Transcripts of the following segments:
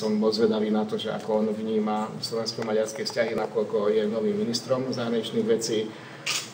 Som bol zvedavý na to, že ako on vníma slovensko-maďarské vzťahy, nakoľko je novým ministrom zahraničných vecí.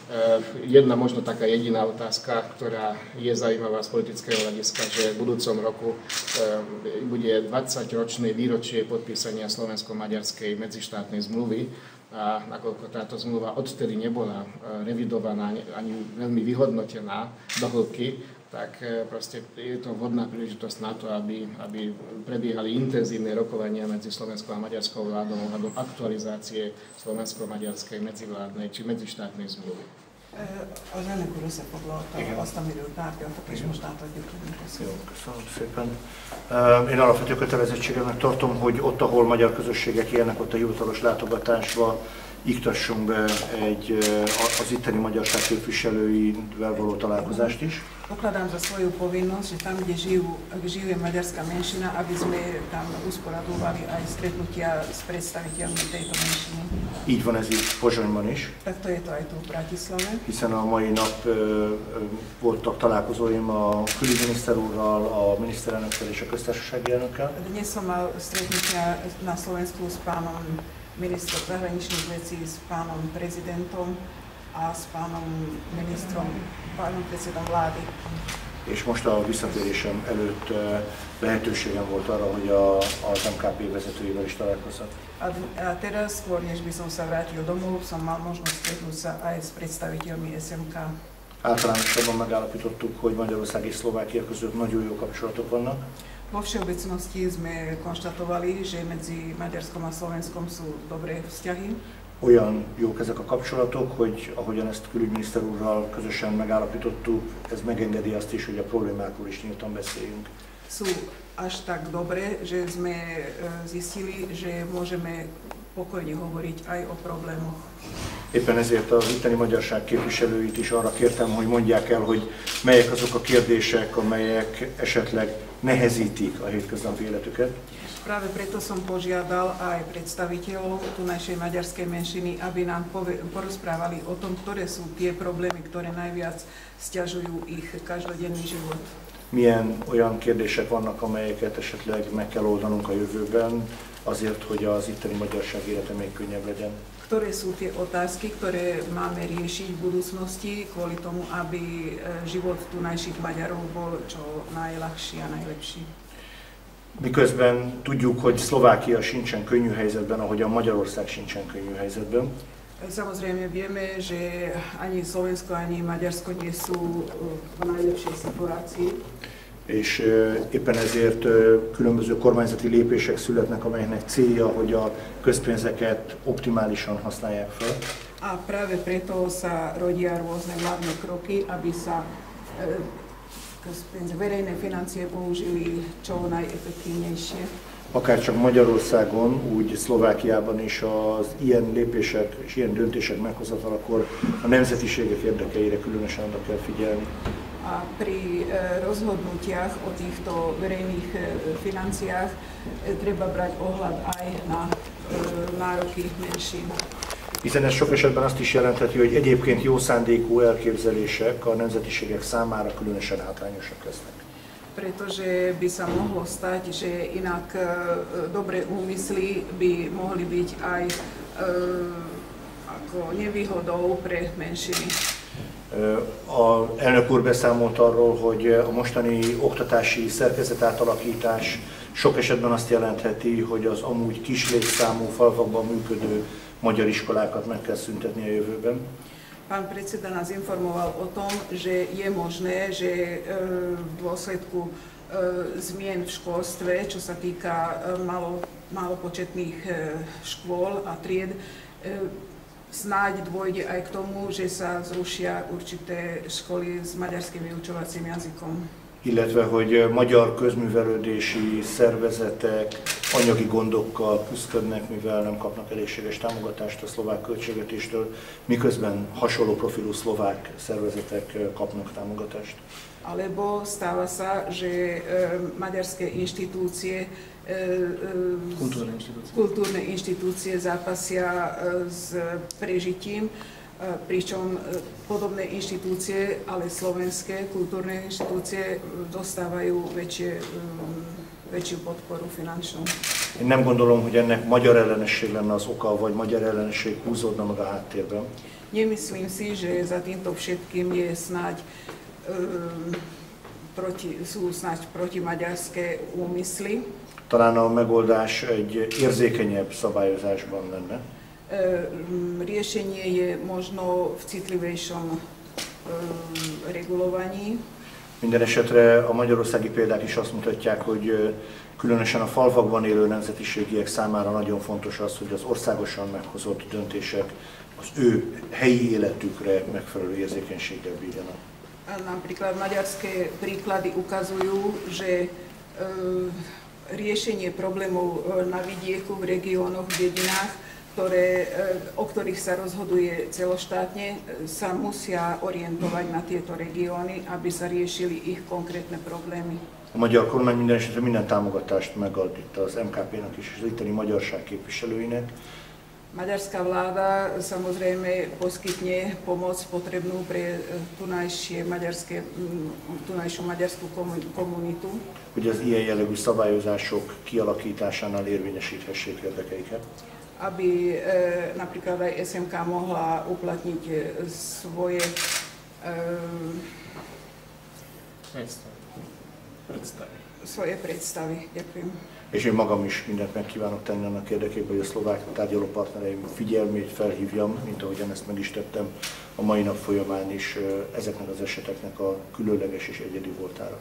Eh, jedna možno taká jediná otázka, ktorá je zaujímavá z politického hľadiska, že v budúcom roku eh, bude 20-ročné výročie podpísania slovensko-maďarskej medzištátnej zmluvy a nakoľko táto zmluva odtedy nebola eh, revidovaná ani veľmi vyhodnotená do hĺbky, tak proste je to vhodná príležitosť na to, aby, aby prebiehali intenzívne rokovania medzi slovenskou a maďarskou vládou ohľadom aktualizácie slovensko-maďarskej medzivládnej či medzištátnej zmluvy. Az elnök úr összefoglalta Igen. azt, amiről tárgyaltak, és most átadjuk a Jó, köszönöm szépen. Én alapvető kötelezettségemnek tartom, hogy ott, ahol magyar közösségek élnek, ott a hivatalos látogatásba iktassunk be egy, az itteni magyarság képviselőivel való találkozást is. Pokladám za svoju povinnosť, že tam, kde žijú, žije maďarská menšina, aby sme tam usporadovali aj stretnutia s predstaviteľmi tejto menšiny. Így van ez itt Pozsonyban is. Tak to je to aj tu v Bratislave. Hiszen a mai nap ö, voltak találkozóim a külügyminiszter úrral, a miniszterelnökkel és a köztársasági elnökkel. Dnes som mal stretnutia na Slovensku s pánom ministrom zahraničných vecí, s pánom prezidentom a s pánom ministrom, pánom predsedom vlády. És most a visszatérésem előtt lehetőségem volt arra, hogy a, az MKP vezetőivel is találkozzak. A, a teraz, skôr než by som sa vrátil domov, som mal možnosť stretnúť sa aj s predstaviteľmi SMK. Általánosabban megállapítottuk, hogy Magyarország és Szlovákia között nagyon jó kapcsolatok vannak. Vo všeobecnosti sme konštatovali, že medzi Maďarskom a Slovenskom sú dobré vzťahy. Olyan jók ezek a kapcsolatok, hogy ahogyan ezt külügyminiszter úrral közösen megállapítottuk, ez megengedi azt is, hogy a problémákról is nyíltan beszéljünk. Sú až tak dobré, že sme e, zistili, že môžeme pokojne hovoriť aj o problémoch. Éppen ezért az itteni magyarság képviselőit is arra kértem, hogy mondják el, hogy melyek azok a kérdések, amelyek esetleg nehezítik a hétköznapi életüket. Práve preto som požiadal aj predstaviteľov tu našej maďarskej menšiny, aby nám porozprávali o tom, ktoré sú tie problémy, ktoré najviac stiažujú ich každodenný život. Milyen olyan kérdések vannak, amelyeket esetleg meg kell oldanunk a jövőben, azért, hogy az itteni magyarság élete még könnyebb legyen? Ktoré sú tie otázky, ktoré máme riešiť v budúcnosti kvôli tomu, aby e, život tu najších Maďarov bol čo najľahší a najlepší? Miközben tudjuk, hogy Szlovákia sincsen könnyű helyzetben, ahogy a Magyarország sincsen könnyű helyzetben. Samozrejme vieme, že ani Slovensko, ani Maďarsko nie sú v najlepšej situácii és éppen ezért különböző kormányzati lépések születnek, amelynek célja, hogy a közpénzeket optimálisan használják fel. A práve preto sa rodia rôzne vládne kroky, aby sa közpénze, verejné financie použili čo najefektívnejšie. Akár csak Magyarországon, úgy Szlovákiában is az ilyen lépések és ilyen döntések meghozatalakor a nemzetiségek érdekeire különösen oda kell figyelni a pri e, rozhodnutiach o týchto verejných e, financiách e, treba brať ohľad aj na nároky menšín. Hiszen ez sok esetben azt is jelentheti, hogy egyébként jó szándékú elképzelések a nemzetiségek számára különösen hátrányosak lesznek. Pretože by sa mohlo stať, že inak e, dobré úmysly by mohli byť aj e, ako nevýhodou pre menšiny. A elnök úr beszámolt arról, hogy a mostani oktatási szerkezet átalakítás sok esetben azt jelentheti, hogy az amúgy kis létszámú falvakban működő magyar iskolákat meg kell szüntetni a jövőben. Pán predseda nás informoval o tom, že je možné, že v dôsledku zmien v školstve, čo sa týka malo, malopočetných škôl a tried, snáď dôjde aj k tomu, že sa zrušia určité školy s maďarským vyučovacím jazykom. Illetve hogy magyar közművelődési szervezetek anyagi gondokkal küzdködnek, mivel nem kapnak elégséges támogatást a szlovák költségvetéstől, miközben hasonló profilú szlovák szervezetek kapnak támogatást. Alebo stáva sa, že maďarské inštitúcie kultúrne inštitúcie. kultúrne inštitúcie zápasia s prežitím, pričom podobné inštitúcie, ale slovenské kultúrne inštitúcie dostávajú väčšie väčšiu podporu finančnú. Én nem gondolom, hogy ennek magyar ellenesség lenne az oka, vagy magyar ellenesség húzódna meg a háttérben. Nemyslím si, že za týmto všetkým je snáď um, proti, sú snáď protimaďarské úmysly. Talán a megoldás egy érzékenyebb szabályozásban lenne. Um, riešenie je možno v citlivejšom um, regulovaní. Minden esetre a magyarországi példák is azt mutatják, hogy különösen a falvakban élő nemzetiségiek számára nagyon fontos az, hogy az országosan meghozott döntések az ő helyi életükre megfelelő érzékenységgel bírjanak. Napríklad maďarské príklady ukazujú, že e, riešenie problémov na vidieku, v regiónoch, v dedinách, ktoré, o ktorých sa rozhoduje celoštátne, sa musia orientovať na tieto regióny, aby sa riešili ich konkrétne problémy. A magyar kormány minden esetre minden támogatást megad itt az MKP-nak is, és az itteni magyarság képviselőinek. Maďarská vláda samozrejme poskytne pomoc potrebnú pre tunajšie maďarské, tunajšiu maďarskú komunitu. Hogy az ilyen jellegű szabályozások kialakításánál érvényesíthessék érdekeiket. Aby e, napríklad aj SMK mohla uplatniť svoje e, predstavy. Svoje predstavy. Ďakujem. És én magam is mindent meg kívánok tenni annak érdekében, hogy a szlovák tárgyaló partnereim figyelmét felhívjam, mint ahogyan ezt meg is tettem a mai nap folyamán is ezeknek az eseteknek a különleges és egyedi voltára.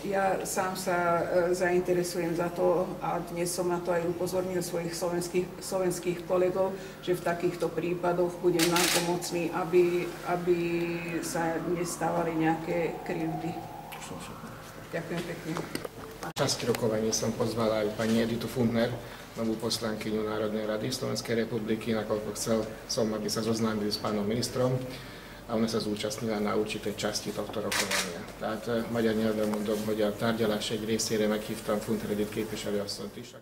Ja sám sa e, zainteresujem za to a dnes som na to aj upozornil svojich slovenských, slovenských kolegov, že v takýchto prípadoch budem nápomocný, aby, aby sa nestávali nejaké krivdy. Ďakujem pekne. Časť rokovaní som pozvala aj pani Editu Fundner, novú poslankyňu Národnej rady Slovenskej republiky, nakoľko chcel som, aby sa zoznámili s pánom ministrom a ona sa zúčastnila na určitej časti tohto rokovania. Tehát magyar nyelven mondom, hogy a tárgyalás egy részére meghívtam Funter Edith képviselőasszonyt is.